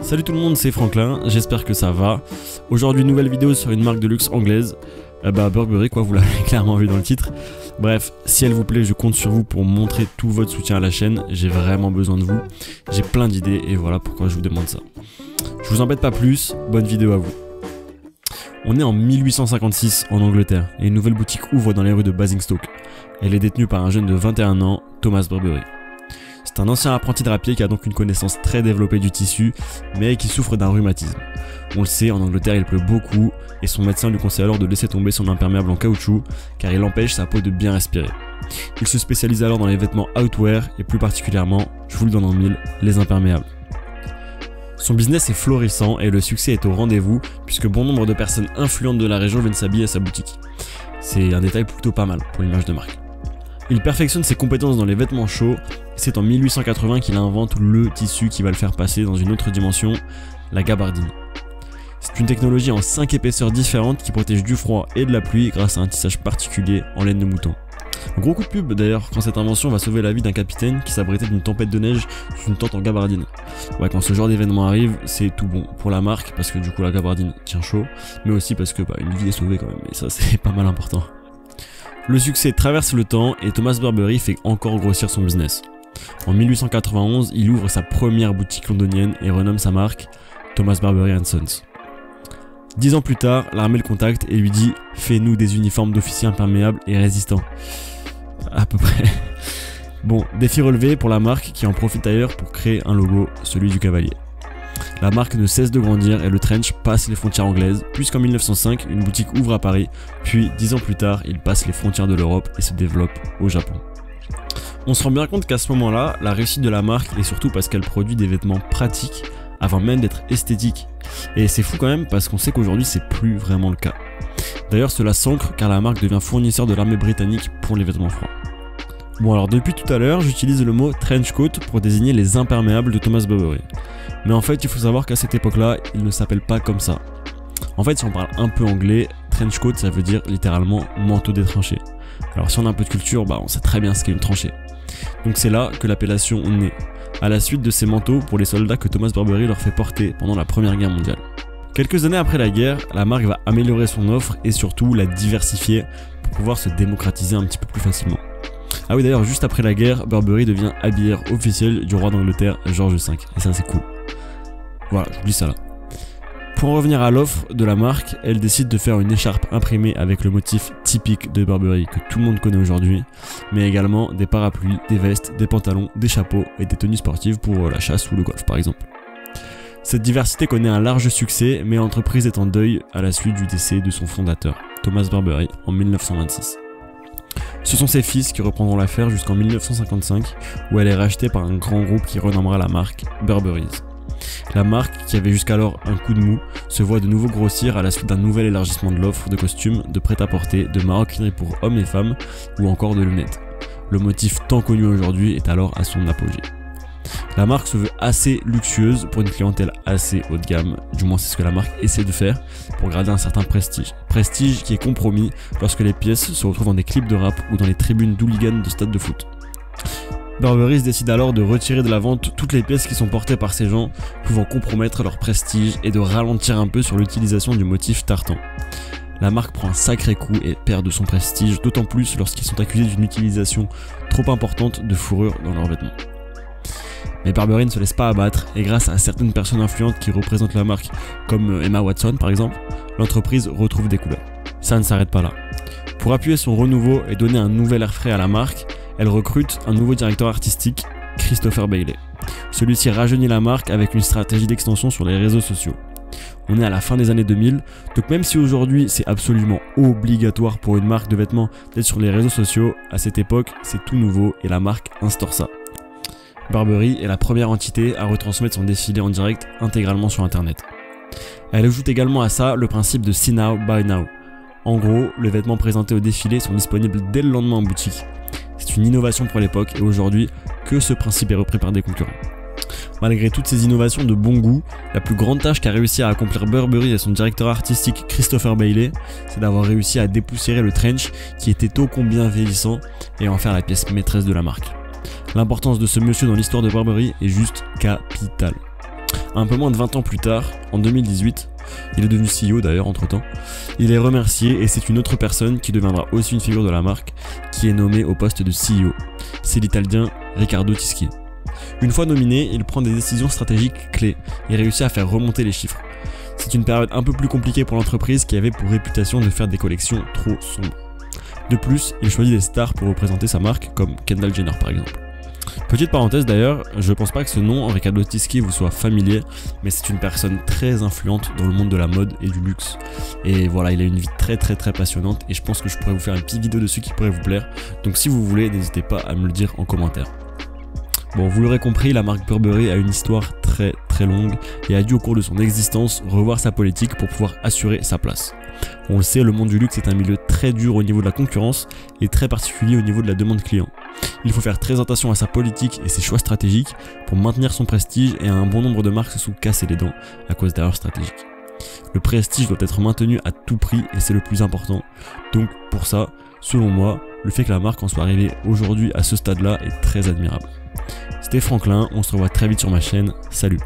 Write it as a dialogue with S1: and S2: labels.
S1: Salut tout le monde, c'est Franklin, j'espère que ça va. Aujourd'hui, nouvelle vidéo sur une marque de luxe anglaise. Bah Burberry quoi, vous l'avez clairement vu dans le titre. Bref, si elle vous plaît, je compte sur vous pour montrer tout votre soutien à la chaîne. J'ai vraiment besoin de vous. J'ai plein d'idées et voilà pourquoi je vous demande ça. Je vous embête pas plus, bonne vidéo à vous. On est en 1856 en Angleterre et une nouvelle boutique ouvre dans les rues de Basingstoke. Elle est détenue par un jeune de 21 ans, Thomas Burberry. C'est un ancien apprenti drapier qui a donc une connaissance très développée du tissu, mais qui souffre d'un rhumatisme. On le sait, en Angleterre il pleut beaucoup, et son médecin lui conseille alors de laisser tomber son imperméable en caoutchouc, car il empêche sa peau de bien respirer. Il se spécialise alors dans les vêtements outwear, et plus particulièrement, je vous le donne en mille, les imperméables. Son business est florissant et le succès est au rendez-vous puisque bon nombre de personnes influentes de la région viennent s'habiller à sa boutique. C'est un détail plutôt pas mal pour l'image de marque. Il perfectionne ses compétences dans les vêtements chauds, c'est en 1880 qu'il invente le tissu qui va le faire passer dans une autre dimension, la gabardine. C'est une technologie en 5 épaisseurs différentes qui protège du froid et de la pluie grâce à un tissage particulier en laine de mouton. Un gros coup de pub d'ailleurs quand cette invention va sauver la vie d'un capitaine qui s'abritait d'une tempête de neige sur une tente en gabardine. Ouais, quand ce genre d'événement arrive, c'est tout bon pour la marque parce que du coup la gabardine tient chaud, mais aussi parce que bah, une vie est sauvée quand même, et ça c'est pas mal important. Le succès traverse le temps et Thomas Burberry fait encore grossir son business. En 1891, il ouvre sa première boutique londonienne et renomme sa marque Thomas Burberry Sons. Dix ans plus tard, l'armée le contacte et lui dit Fais-nous des uniformes d'officiers imperméables et résistants à peu près. Bon, défi relevé pour la marque qui en profite d'ailleurs pour créer un logo, celui du cavalier. La marque ne cesse de grandir et le trench passe les frontières anglaises, puisqu'en 1905, une boutique ouvre à Paris, puis dix ans plus tard, il passe les frontières de l'Europe et se développe au Japon. On se rend bien compte qu'à ce moment-là, la réussite de la marque est surtout parce qu'elle produit des vêtements pratiques avant même d'être esthétiques. Et c'est fou quand même parce qu'on sait qu'aujourd'hui c'est plus vraiment le cas. D'ailleurs, cela s'ancre car la marque devient fournisseur de l'armée britannique pour les vêtements froids. Bon alors depuis tout à l'heure, j'utilise le mot trench coat pour désigner les imperméables de Thomas Burberry. Mais en fait, il faut savoir qu'à cette époque-là, il ne s'appelle pas comme ça. En fait, si on parle un peu anglais, trench coat ça veut dire littéralement manteau détranché. Alors si on a un peu de culture, bah on sait très bien ce qu'est une tranchée. Donc c'est là que l'appellation naît, à la suite de ces manteaux pour les soldats que Thomas Burberry leur fait porter pendant la Première Guerre mondiale. Quelques années après la guerre, la marque va améliorer son offre et surtout la diversifier pour pouvoir se démocratiser un petit peu plus facilement. Ah oui d'ailleurs, juste après la guerre, Burberry devient habilleur officiel du roi d'Angleterre George V. Et ça c'est cool. Voilà, j'oublie ça là. Pour en revenir à l'offre de la marque, elle décide de faire une écharpe imprimée avec le motif typique de Burberry que tout le monde connaît aujourd'hui, mais également des parapluies, des vestes, des pantalons, des chapeaux et des tenues sportives pour la chasse ou le golf par exemple. Cette diversité connaît un large succès, mais l'entreprise est en deuil à la suite du décès de son fondateur, Thomas Burberry, en 1926. Ce sont ses fils qui reprendront l'affaire jusqu'en 1955, où elle est rachetée par un grand groupe qui renommera la marque Burberry's. La marque, qui avait jusqu'alors un coup de mou, se voit de nouveau grossir à la suite d'un nouvel élargissement de l'offre de costumes, de prêt-à-porter, de maroquinerie pour hommes et femmes, ou encore de lunettes. Le motif tant connu aujourd'hui est alors à son apogée. La marque se veut assez luxueuse pour une clientèle assez haut de gamme, du moins c'est ce que la marque essaie de faire pour garder un certain prestige. Prestige qui est compromis lorsque les pièces se retrouvent dans des clips de rap ou dans les tribunes d'hooligans de stade de foot. Burberry décide alors de retirer de la vente toutes les pièces qui sont portées par ces gens, pouvant compromettre leur prestige et de ralentir un peu sur l'utilisation du motif tartan. La marque prend un sacré coup et perd de son prestige, d'autant plus lorsqu'ils sont accusés d'une utilisation trop importante de fourrure dans leurs vêtements. Mais Burberry ne se laisse pas abattre et grâce à certaines personnes influentes qui représentent la marque, comme Emma Watson par exemple, l'entreprise retrouve des couleurs. Ça ne s'arrête pas là. Pour appuyer son renouveau et donner un nouvel air frais à la marque, elle recrute un nouveau directeur artistique, Christopher Bailey. Celui-ci rajeunit la marque avec une stratégie d'extension sur les réseaux sociaux. On est à la fin des années 2000, donc même si aujourd'hui c'est absolument obligatoire pour une marque de vêtements d'être sur les réseaux sociaux, à cette époque c'est tout nouveau et la marque instaure ça. Burberry est la première entité à retransmettre son défilé en direct intégralement sur internet. Elle ajoute également à ça le principe de See Now, Buy Now. En gros, les vêtements présentés au défilé sont disponibles dès le lendemain en boutique. C'est une innovation pour l'époque et aujourd'hui que ce principe est repris par des concurrents. Malgré toutes ces innovations de bon goût, la plus grande tâche qu'a réussi à accomplir Burberry et son directeur artistique Christopher Bailey, c'est d'avoir réussi à dépoussiérer le trench qui était ô combien vieillissant et en faire la pièce maîtresse de la marque. L'importance de ce monsieur dans l'histoire de Burberry est juste capitale. Un peu moins de 20 ans plus tard, en 2018, il est devenu CEO d'ailleurs entre temps, il est remercié et c'est une autre personne qui deviendra aussi une figure de la marque qui est nommée au poste de CEO. C'est l'italien Riccardo Tischi. Une fois nominé, il prend des décisions stratégiques clés et réussit à faire remonter les chiffres. C'est une période un peu plus compliquée pour l'entreprise qui avait pour réputation de faire des collections trop sombres. De plus, il choisit des stars pour représenter sa marque, comme Kendall Jenner par exemple. Petite parenthèse d'ailleurs, je pense pas que ce nom, Riccardo Tischi, vous soit familier, mais c'est une personne très influente dans le monde de la mode et du luxe. Et voilà, il a une vie très très très passionnante et je pense que je pourrais vous faire une petite vidéo dessus qui pourrait vous plaire. Donc si vous voulez, n'hésitez pas à me le dire en commentaire. Bon, vous l'aurez compris, la marque Burberry a une histoire très très longue et a dû au cours de son existence revoir sa politique pour pouvoir assurer sa place. On le sait, le monde du luxe est un milieu très dur au niveau de la concurrence et très particulier au niveau de la demande client. Il faut faire très attention à sa politique et ses choix stratégiques pour maintenir son prestige et un bon nombre de marques se sont cassées les dents à cause d'erreurs stratégiques. Le prestige doit être maintenu à tout prix et c'est le plus important. Donc pour ça, selon moi, le fait que la marque en soit arrivée aujourd'hui à ce stade-là est très admirable. C'était Franklin, on se revoit très vite sur ma chaîne, salut